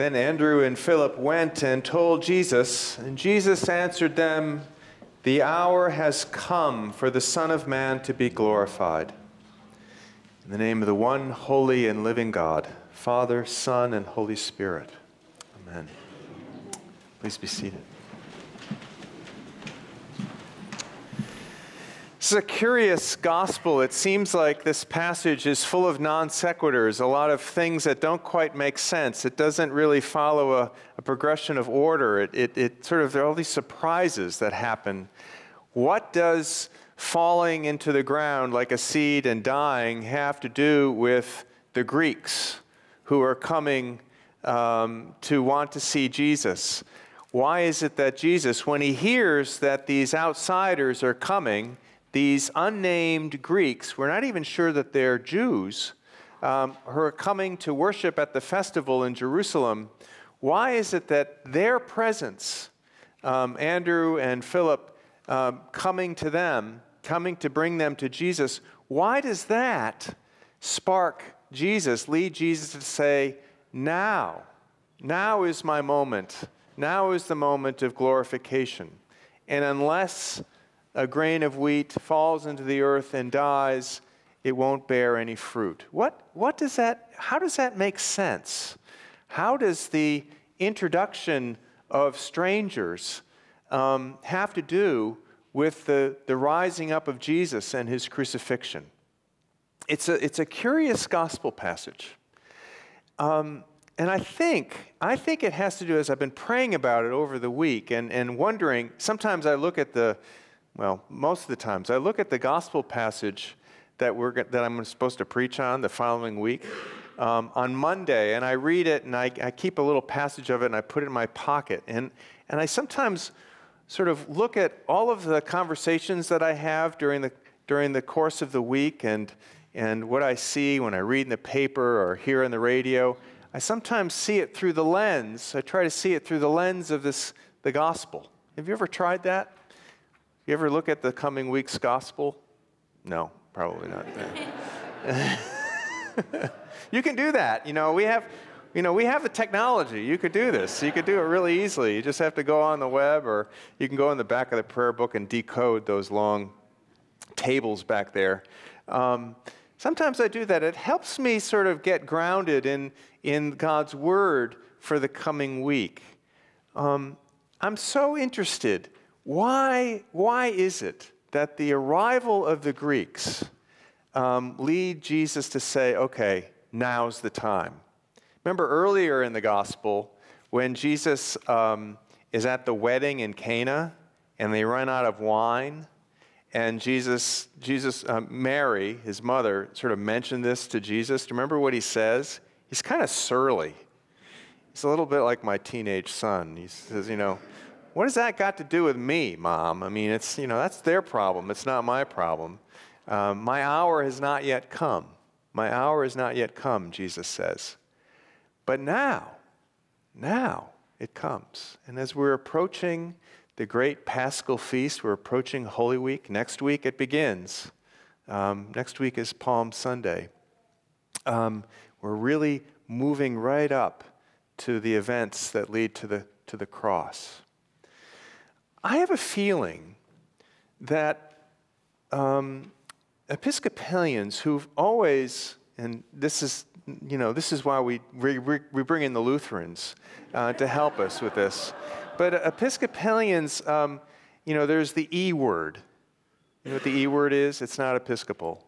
Then Andrew and Philip went and told Jesus, and Jesus answered them, The hour has come for the Son of Man to be glorified. In the name of the one holy and living God, Father, Son, and Holy Spirit. Amen. Please be seated. Is a curious gospel. It seems like this passage is full of non sequiturs, a lot of things that don't quite make sense. It doesn't really follow a, a progression of order. It, it, it, sort of, there are all these surprises that happen. What does falling into the ground like a seed and dying have to do with the Greeks who are coming um, to want to see Jesus? Why is it that Jesus, when he hears that these outsiders are coming, these unnamed Greeks, we're not even sure that they're Jews, um, who are coming to worship at the festival in Jerusalem, why is it that their presence, um, Andrew and Philip um, coming to them, coming to bring them to Jesus, why does that spark Jesus, lead Jesus to say, Now, now is my moment. Now is the moment of glorification. And unless a grain of wheat falls into the earth and dies, it won't bear any fruit. What, what does that, how does that make sense? How does the introduction of strangers um, have to do with the, the rising up of Jesus and his crucifixion? It's a, it's a curious gospel passage. Um, and I think, I think it has to do, as I've been praying about it over the week and, and wondering, sometimes I look at the, well, most of the times, I look at the gospel passage that, we're, that I'm supposed to preach on the following week um, on Monday, and I read it and I, I keep a little passage of it and I put it in my pocket. And, and I sometimes sort of look at all of the conversations that I have during the, during the course of the week and, and what I see when I read in the paper or hear on the radio. I sometimes see it through the lens. I try to see it through the lens of this, the gospel. Have you ever tried that? You ever look at the coming week's gospel? No, probably not. you can do that. You know, we have, you know, we have the technology. You could do this. You could do it really easily. You just have to go on the web, or you can go in the back of the prayer book and decode those long tables back there. Um, sometimes I do that. It helps me sort of get grounded in, in God's word for the coming week. Um, I'm so interested why, why is it that the arrival of the Greeks um, lead Jesus to say, okay, now's the time? Remember earlier in the gospel when Jesus um, is at the wedding in Cana and they run out of wine? And Jesus, Jesus, uh, Mary, his mother, sort of mentioned this to Jesus. Do you remember what he says? He's kind of surly. He's a little bit like my teenage son. He says, you know, what has that got to do with me, mom? I mean, it's, you know, that's their problem. It's not my problem. Um, my hour has not yet come. My hour has not yet come, Jesus says. But now, now it comes. And as we're approaching the great paschal feast, we're approaching Holy Week. Next week it begins. Um, next week is Palm Sunday. Um, we're really moving right up to the events that lead to the, to the cross. I have a feeling that um, Episcopalians who've always, and this is, you know, this is why we, we, we bring in the Lutherans uh, to help us with this. But Episcopalians, um, you know, there's the E word. You know what the E word is? It's not Episcopal,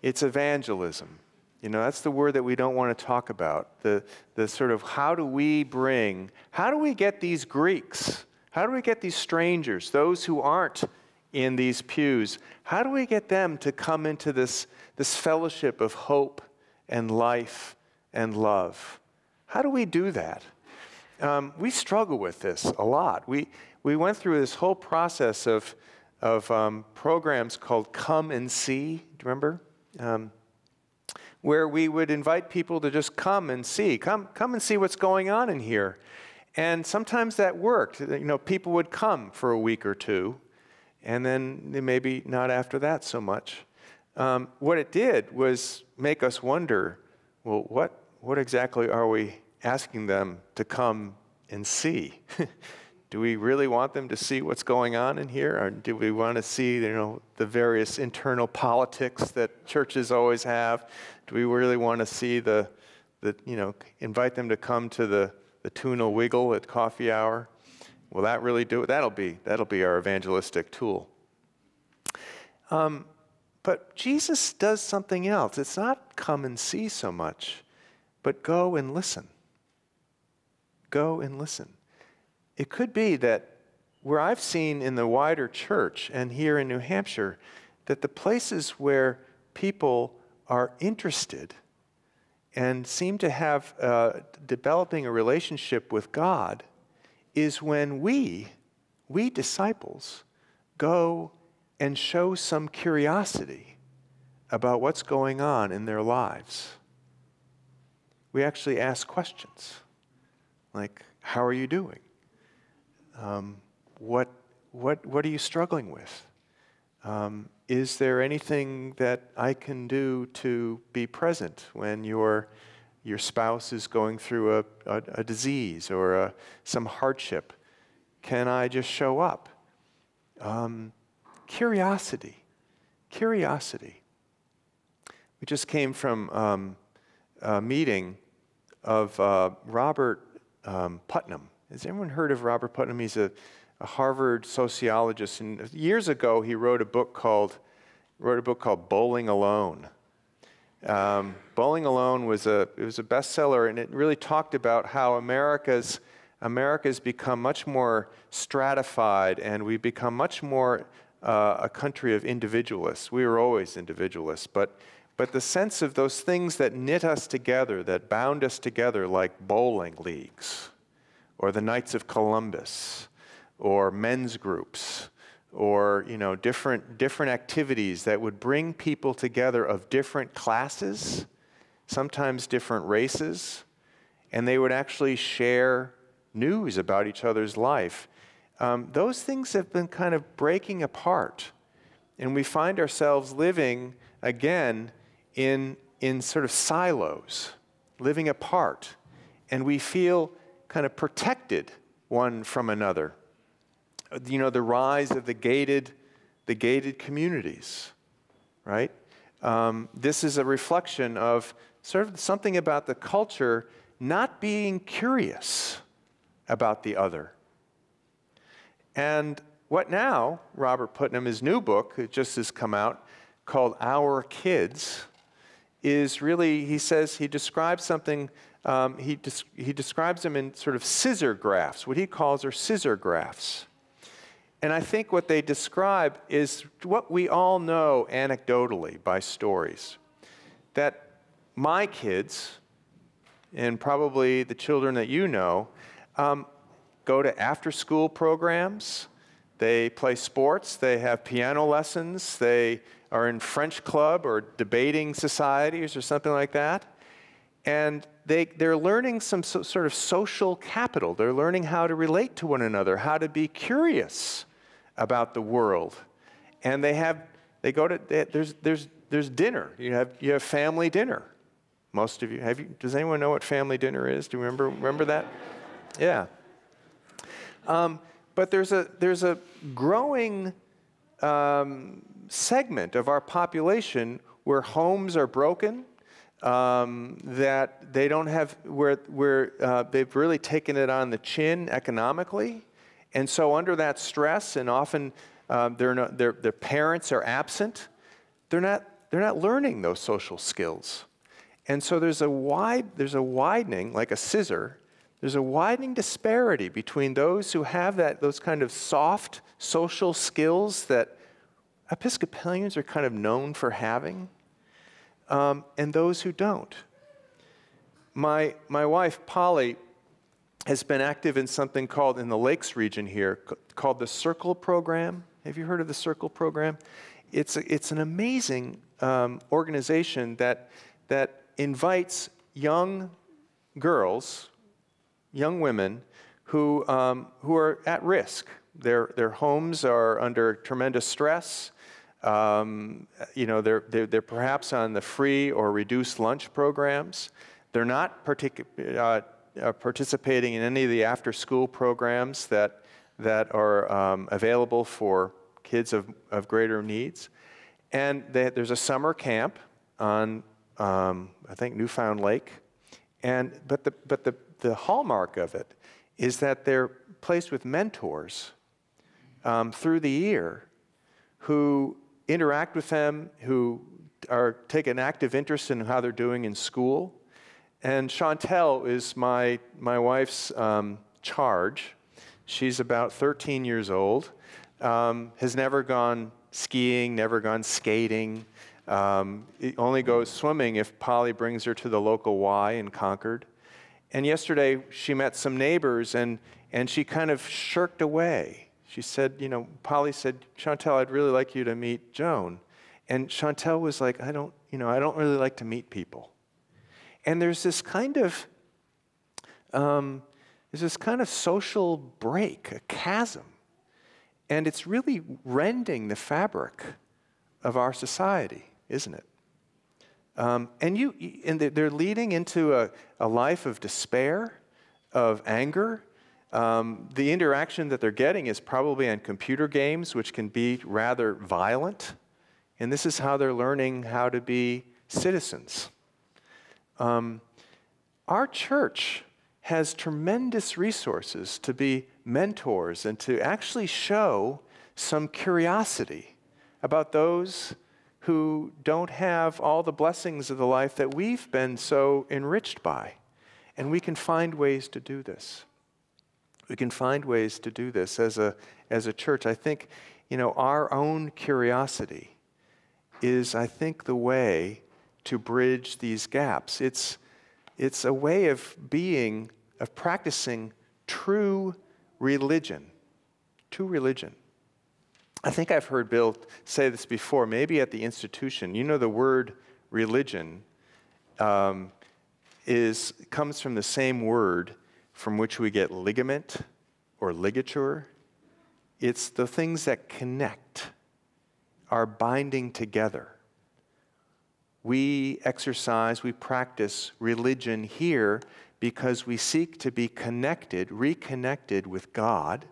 it's evangelism. You know, that's the word that we don't want to talk about. The, the sort of how do we bring, how do we get these Greeks? How do we get these strangers, those who aren't in these pews, how do we get them to come into this, this fellowship of hope and life and love? How do we do that? Um, we struggle with this a lot. We, we went through this whole process of, of um, programs called Come and See. Do you remember? Um, where we would invite people to just come and see, come, come and see what's going on in here. And sometimes that worked. You know, people would come for a week or two, and then maybe not after that so much. Um, what it did was make us wonder well, what, what exactly are we, asking them to come and see? do we really want them to see what's going on in here? Or do we want to see you know, the various internal politics that churches always have? Do we really want to see the, the you know, invite them to come to the, the tuna wiggle at coffee hour? Will that really do it? That'll be, that'll be our evangelistic tool. Um, but Jesus does something else. It's not come and see so much, but go and listen. Go and listen. It could be that where I've seen in the wider church and here in New Hampshire, that the places where people are interested and seem to have uh, developing a relationship with God is when we, we disciples, go and show some curiosity about what's going on in their lives. We actually ask questions like, How are you doing? Um, what, what, what are you struggling with? Um, is there anything that I can do to be present when your, your spouse is going through a, a, a disease or a, some hardship? Can I just show up? Um, curiosity. Curiosity. We just came from um, a meeting of uh, Robert um, Putnam. Has anyone heard of Robert Putnam? He's a a Harvard sociologist, and years ago he wrote a book called wrote a book called Bowling Alone. Um, Bowling Alone was a it was a bestseller, and it really talked about how America's America's become much more stratified, and we've become much more uh, a country of individualists. We were always individualists, but but the sense of those things that knit us together, that bound us together, like bowling leagues, or the Knights of Columbus, or men's groups or you know different different activities that would bring people together of different classes sometimes different races and they would actually share news about each other's life. Um, those things have been kind of breaking apart and we find ourselves living again in in sort of silos living apart and we feel kind of protected one from another you know, the rise of the gated, the gated communities, right? Um, this is a reflection of sort of something about the culture not being curious about the other. And what now, Robert Putnam, his new book, it just has come out, called Our Kids, is really, he says, he describes something, um, he, des- he describes them in sort of scissor graphs, what he calls are scissor graphs. And I think what they describe is what we all know anecdotally by stories that my kids, and probably the children that you know, um, go to after school programs, they play sports, they have piano lessons, they are in French club or debating societies or something like that. And they, they're learning some so, sort of social capital. They're learning how to relate to one another, how to be curious about the world. And they have, they go to, they, there's, there's, there's dinner. You have, you have family dinner. Most of you, have you, does anyone know what family dinner is? Do you remember, remember that? Yeah. Um, but there's a, there's a growing um, segment of our population where homes are broken, um, that they don't have, where, where uh, they've really taken it on the chin economically, and so, under that stress, and often um, their, their parents are absent, they're not, they're not learning those social skills. And so, there's a, wide, there's a widening, like a scissor, there's a widening disparity between those who have that, those kind of soft social skills that Episcopalians are kind of known for having, um, and those who don't. My, my wife, Polly, has been active in something called, in the Lakes region here, called the Circle Program. Have you heard of the Circle Program? It's, a, it's an amazing um, organization that, that invites young girls, young women, who, um, who are at risk. Their, their homes are under tremendous stress. Um, you know, they're, they're, they're, perhaps on the free or reduced lunch programs. They're not particular. Uh, uh, participating in any of the after school programs that, that are um, available for kids of, of greater needs. And they, there's a summer camp on, um, I think, Newfound Lake. And, but the, but the, the hallmark of it is that they're placed with mentors um, through the year who interact with them, who are, take an active interest in how they're doing in school. And Chantel is my, my wife's um, charge. She's about 13 years old, um, has never gone skiing, never gone skating, um, only goes swimming if Polly brings her to the local Y in Concord. And yesterday she met some neighbors and, and she kind of shirked away. She said, You know, Polly said, Chantel, I'd really like you to meet Joan. And Chantel was like, I don't, you know, I don't really like to meet people. And there's this kind of, um, there's this kind of social break, a chasm. And it's really rending the fabric of our society, isn't it? Um, and you, and they're leading into a, a life of despair, of anger. Um, the interaction that they're getting is probably on computer games, which can be rather violent. And this is how they're learning how to be citizens. Um, our church has tremendous resources to be mentors and to actually show some curiosity about those who don't have all the blessings of the life that we've been so enriched by. And we can find ways to do this. We can find ways to do this as a, as a church. I think, you know, our own curiosity is, I think, the way to bridge these gaps. It's, it's a way of being, of practicing true religion. True religion. I think I've heard Bill say this before, maybe at the institution. You know, the word religion um, is, comes from the same word from which we get ligament or ligature. It's the things that connect are binding together. We exercise, we practice religion here because we seek to be connected, reconnected with God,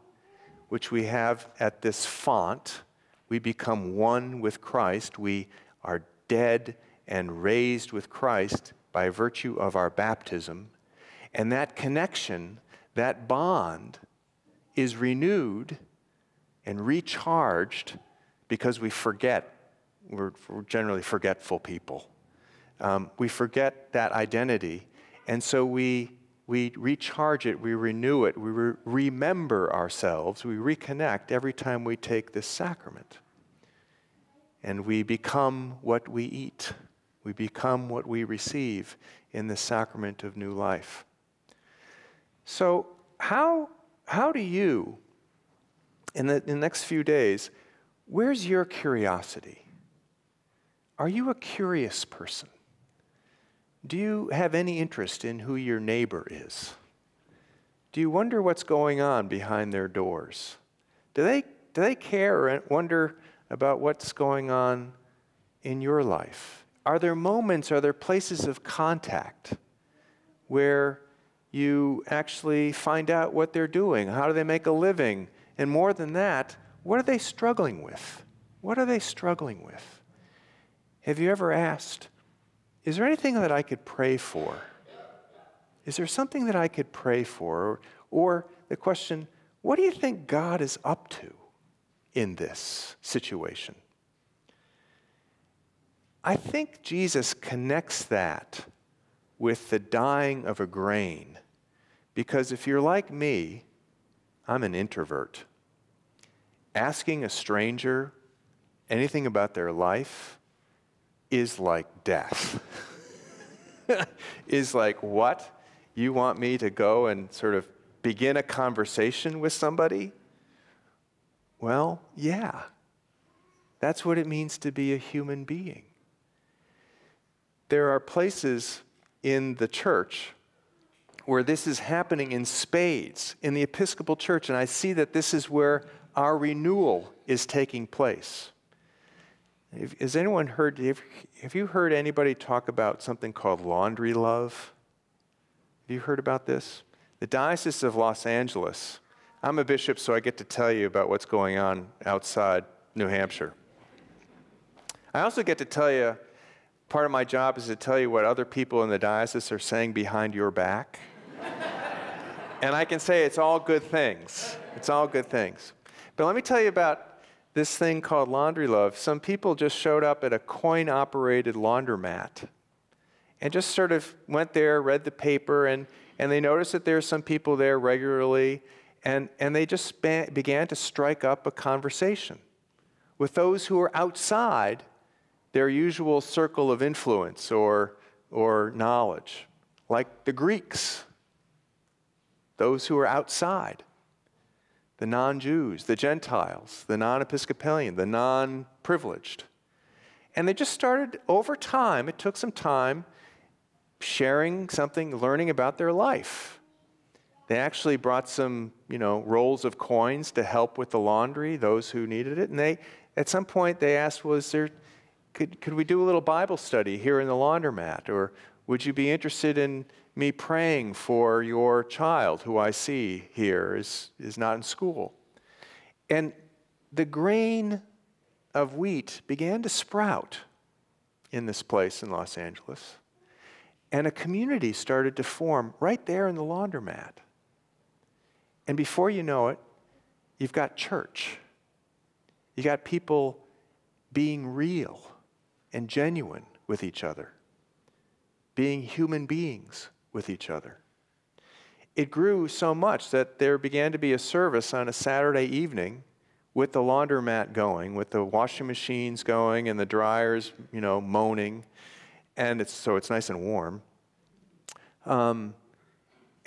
which we have at this font. We become one with Christ. We are dead and raised with Christ by virtue of our baptism. And that connection, that bond, is renewed and recharged because we forget. We're, we're generally forgetful people. Um, we forget that identity, and so we, we recharge it, we renew it, we re- remember ourselves, we reconnect every time we take this sacrament. And we become what we eat, we become what we receive in the sacrament of new life. So, how, how do you, in the, in the next few days, Where's your curiosity? Are you a curious person? Do you have any interest in who your neighbor is? Do you wonder what's going on behind their doors? Do they, do they care or wonder about what's going on in your life? Are there moments, are there places of contact where you actually find out what they're doing? How do they make a living? And more than that, what are they struggling with? What are they struggling with? Have you ever asked, is there anything that I could pray for? Is there something that I could pray for? Or, the question, what do you think God is up to in this situation? I think Jesus connects that with the dying of a grain. Because if you're like me, I'm an introvert asking a stranger anything about their life is like death. is like, what? You want me to go and sort of begin a conversation with somebody? Well, yeah. That's what it means to be a human being. There are places in the church where this is happening in spades in the Episcopal Church, and I see that this is where our renewal is taking place. Has anyone heard, have you heard anybody talk about something called laundry love? Have you heard about this? The Diocese of Los Angeles. I'm a bishop, so I get to tell you about what's going on outside New Hampshire. I also get to tell you, part of my job is to tell you what other people in the diocese are saying behind your back. and I can say it's all good things. It's all good things. But let me tell you about this thing called Laundry Love. Some people just showed up at a coin operated laundromat and just sort of went there, read the paper, and, and they noticed that there are some people there regularly, and, and they just began to strike up a conversation with those who are outside their usual circle of influence or, or knowledge, like the Greeks, those who are outside, the non Jews, the Gentiles, the non Episcopalian, the non privileged. And they just started over time, it took some time, sharing something, learning about their life. They actually brought some, you know, rolls of coins to help with the laundry, those who needed it. And they, at some point, they asked, was there, could, could we do a little Bible study here in the laundromat? Or would you be interested in me praying for your child who I see here is, is not in school? And the grain of wheat began to sprout in this place in Los Angeles. And a community started to form right there in the laundromat. And before you know it, you've got church. You got people being real and genuine with each other, being human beings with each other. It grew so much that there began to be a service on a Saturday evening with the laundromat going, with the washing machines going and the dryers, you know, moaning and it's, so it's nice and warm. Um,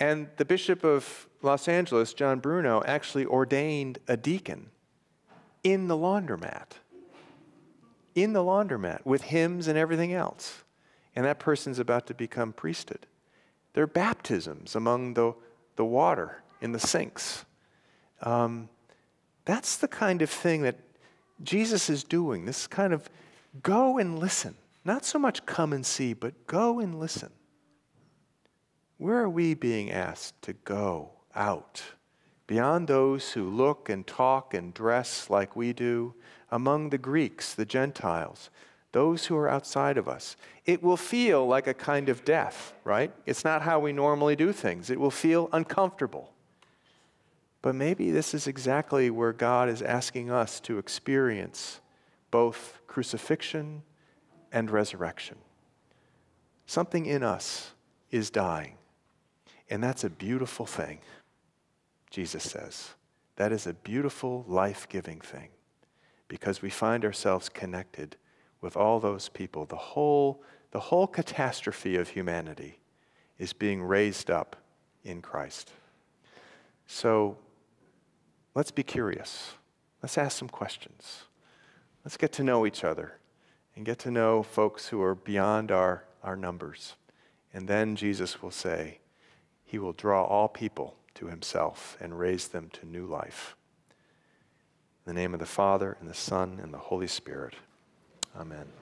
and the Bishop of Los Angeles, Jon Bruno, actually ordained a deacon in the laundromat. In the laundromat with hymns and everything else. And that person's about to become priested. There are baptisms among the, the water in the sinks. Um, that's the kind of thing that Jesus is doing. This kind of go and listen. Not so much come and see, but go and listen. Where are we being asked to go out? Beyond those who look and talk and dress like we do, among the Greeks, the Gentiles, those who are outside of us. It will feel like a kind of death, right? It's not how we normally do things. It will feel uncomfortable. But maybe this is exactly where God is asking us to experience both crucifixion and resurrection. Something in us is dying. And that's a beautiful thing, Jesus says. That is a beautiful, life giving thing because we find ourselves connected with all those people. The whole, the whole catastrophe of humanity is being raised up in Christ. So let's be curious. Let's ask some questions. Let's get to know each other and get to know folks who are beyond our, our numbers. And then Jesus will say, He will draw all people to Himself and raise them to new life. In the name of the Father, and the Son, and the Holy Spirit. Amen.